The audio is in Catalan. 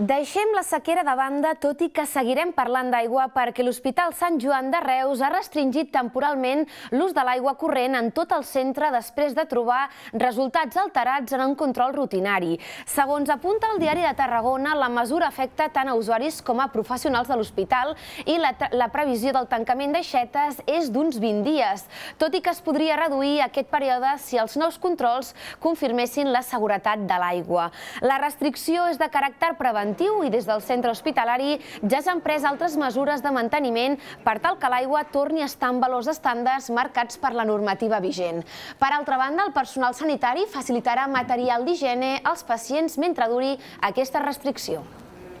Deixem la sequera de banda, tot i que seguirem parlant d'aigua perquè l'Hospital Sant Joan de Reus ha restringit temporalment l'ús de l'aigua corrent en tot el centre després de trobar resultats alterats en un control rutinari. Segons apunta el diari de Tarragona, la mesura afecta tant a usuaris com a professionals de l'hospital i la, la previsió del tancament d'aixetes és d'uns 20 dies, tot i que es podria reduir aquest període si els nous controls confirmessin la seguretat de l'aigua. La restricció és de caràcter preventiu preventiu i des del centre hospitalari ja s'han pres altres mesures de manteniment per tal que l'aigua torni a estar en valors estàndards marcats per la normativa vigent. Per altra banda, el personal sanitari facilitarà material d'higiene als pacients mentre duri aquesta restricció.